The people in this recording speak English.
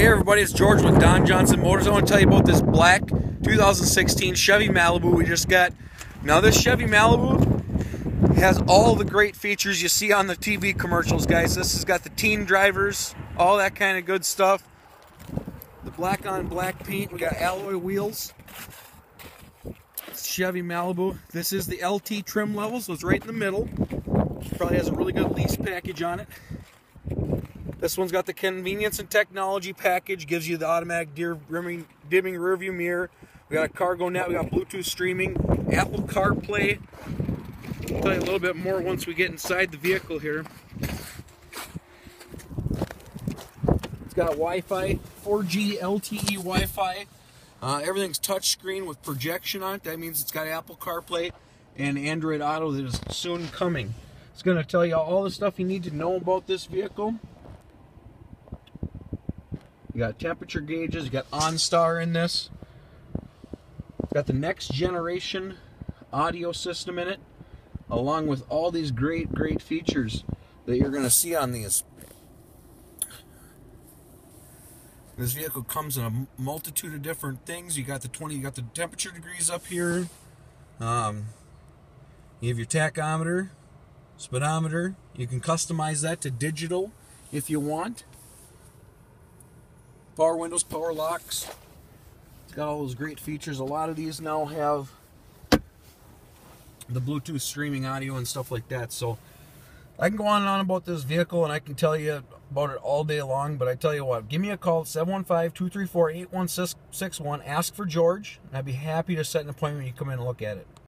Hey everybody, it's George with Don Johnson Motors. I want to tell you about this black 2016 Chevy Malibu we just got. Now this Chevy Malibu has all the great features you see on the TV commercials, guys. This has got the teen drivers, all that kind of good stuff. The black on black paint, we got alloy wheels. Chevy Malibu. This is the LT trim level, so it's right in the middle. Probably has a really good lease package on it. This one's got the convenience and technology package, gives you the automatic deer dimming, dimming rear view mirror. We got a cargo net, we got Bluetooth streaming, Apple CarPlay. I'll tell you a little bit more once we get inside the vehicle here. It's got Wi-Fi, 4G LTE Wi-Fi. Uh, everything's touchscreen with projection on it. That means it's got Apple CarPlay and Android Auto that is soon coming. It's going to tell you all the stuff you need to know about this vehicle. Got temperature gauges, you got OnStar in this. Got the next generation audio system in it, along with all these great, great features that you're going to see on these. This vehicle comes in a multitude of different things. You got the 20, you got the temperature degrees up here. Um, you have your tachometer, speedometer. You can customize that to digital if you want power windows, power locks. It's got all those great features. A lot of these now have the Bluetooth streaming audio and stuff like that. So I can go on and on about this vehicle and I can tell you about it all day long. But I tell you what, give me a call 715 234 8161. Ask for George, and I'd be happy to set an appointment. You come in and look at it.